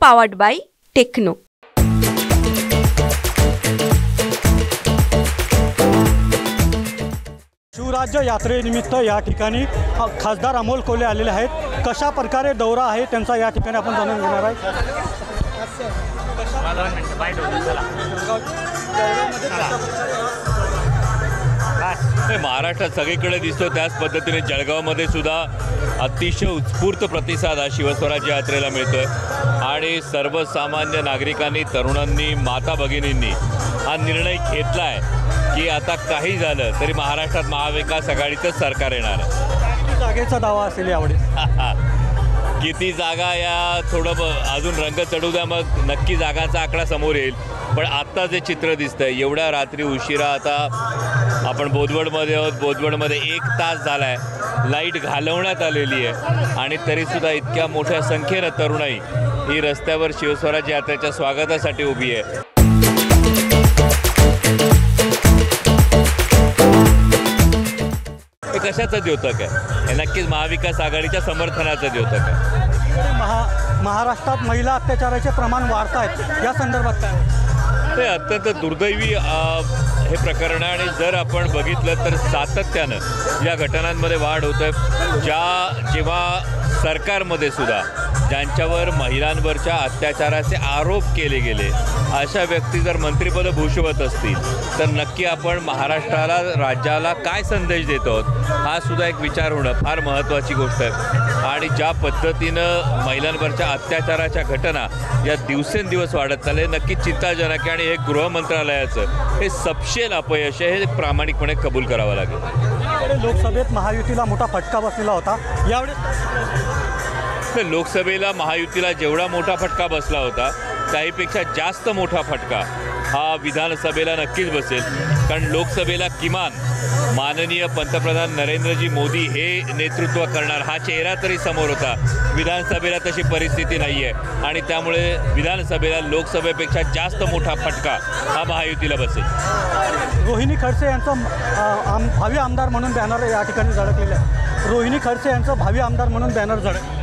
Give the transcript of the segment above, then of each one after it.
Powered by techno शिवराज्य यात्रेनिमित्त या ठिकाणी हा- खासदार अमोल कोल्हे आलेले आहेत. कशा प्रकारे दौरा आहे त्यांचा या ठिकाणी आपण जाणून घेणार आहे नाही, महाराष्ट्रात सगळीकडे दिसतो. त्याच पद्धतीने जळगावमध्ये सुद्धा अतिशय उत्स्फूर्त प्रतिसाद हा शिवस्वराज्य यात्रेला मिळतोय. आणि सर्वसामान्य नागरिकांनी तरुणांनी माता भगिनींनी हा निर्णय घेतला आहे की आता काही झालं तरी महाराष्ट्रात महाविकास आघाडीचंच सरकार येणार आहे. किती जागेचा दावा असेल यावेळी? किती जागा या थोडं अजून रंग चढू द्या मग नक्की जागांचा आकडा समोर येईल. पण आत्ता जे चित्र दिसतंय एवढ्या रात्री उशिरा आता आपण बोदवडमध्ये आहोत. बोदवडमध्ये एक तास झाला आहे लाइट घालवण्यात आलेली आहे. आणि तरीसुद्धा इतक्या मोठ्या संख्येनं तरुणाई ही रस्त्यावर शिवस्वराज यात्रेच्या स्वागतासाठी उभी आहे. हे कशाचं द्योतक आहे? हे नक्कीच महाविकास आघाडीच्या समर्थनाचं द्योतक आहे. महा महाराष्ट्रात महिला अत्याचाराचे प्रमाण वाढत आहेत या संदर्भात काय? हे अत्यंत दुर्दैवी हे प्रकरण आहे आणि जर आपण बघितलं तर सातत्यानं या घटनांमध्ये वाढ होत आहे ज्या जेव्हा सरकारमध्ये सुद्धा ज्यांच्यावर महिलांवरच्या अत्याचाराचे आरोप केले गेले अशा व्यक्ती जर मंत्रिपद भूषवत असतील तर नक्की आपण महाराष्ट्राला राज्याला काय संदेश देतो आहोत? हा सुद्धा एक विचार होणं फार महत्त्वाची गोष्ट आहे. आणि ज्या पद्धतीनं महिलांवरच्या अत्याचाराच्या घटना या दिवसेंदिवस वाढत चालले नक्की चिंताजनक आहे. आणि हे गृह मंत्रालयाचं हे सपशेल अपयश आहे हे प्रामाणिकपणे कबूल करावं लागेल. लोकसभेत महायुतीला मोठा फटका बसलेला होता. यावेळी लोकसभेला महायुतीला जेवढा मोठा फटका बसला होता त्याहीपेक्षा जास्त मोठा फटका हा विधानसभेला नक्कीच बसेल. कारण लोकसभेला किमान माननीय पंतप्रधान नरेंद्रजी मोदी हे नेतृत्व करणार. हा चेहरा तरी समोर होता. विधानसभेला तशी परिस्थिती नाही आहे आणि त्यामुळे विधानसभेला लोकसभेपेक्षा जास्त मोठा फटका हा महायुतीला बसेल. रोहिणी खडसे यांचं आम भावी आमदार म्हणून बॅनर या ठिकाणी झळकलेलं आहे रोहिणी खडसे यांचं भावी आमदार म्हणून बॅनर झळक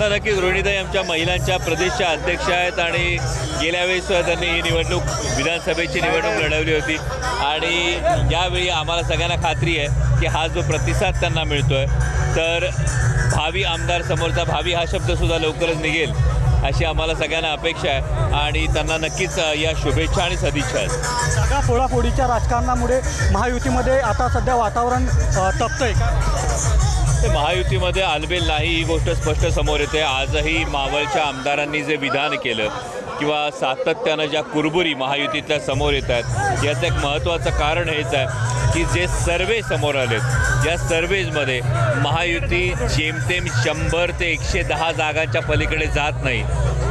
नक्कीच रोहिणीताई आमच्या महिलांच्या प्रदेशच्या अध्यक्ष आहेत आणि गेल्या वेळेस त्यांनी ही निवडणूक विधानसभेची निवडणूक लढवली होती. आणि यावेळी आम्हाला सगळ्यांना खात्री आहे की हा जो प्रतिसाद त्यांना मिळतो आहे तर भावी आमदार समोरचा भावी हा शब्दसुद्धा लवकरच निघेल अशी आम्हाला सगळ्यांना अपेक्षा आहे. आणि त्यांना नक्कीच या शुभेच्छा आणि सदिच्छा आहेत. सगळ्या फोडाफोडीच्या राजकारणामुळे महायुतीमध्ये आता सध्या वातावरण तपतं आहे का महायुतीमध्ये आलबेल नाही ही गोष्ट स्पष्ट समोर येते. आजही मावळच्या आमदारांनी जे विधान केलं किंवा सातत्यानं ज्या कुरबुरी महायुतीतल्या समोर येत आहेत याचं एक महत्त्वाचं कारण हेच आहे की जे सर्वे समोर आलेत या सर्वेजमध्ये महायुती जेमतेम शंभर ते एकशे दहा जागांच्या पलीकडे जात नाही.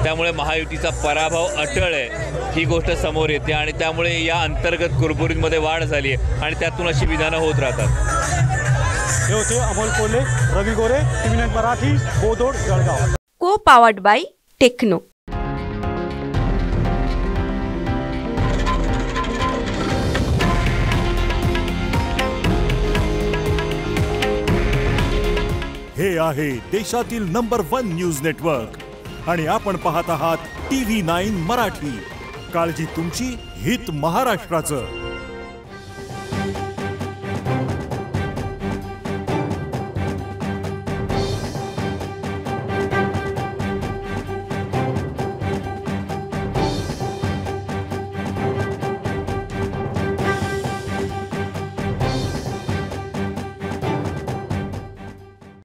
त्यामुळे महायुतीचा पराभव अटळ आहे ही गोष्ट समोर येते. आणि त्यामुळे या अंतर्गत कुरबुरींमध्ये वाढ झाली आहे आणि त्यातून अशी विधानं होत राहतात. हे होते Amol Kolhe Ravi Gore T V Marathi Bodwad Jalgaon. Co powered by techno. हे आहे देशातील नंबर वन न्यूज नेटवर्क आणि आपण पाहत आहात टी व्ही नाईन मराठी. काळजी तुमची हित महाराष्ट्राचं.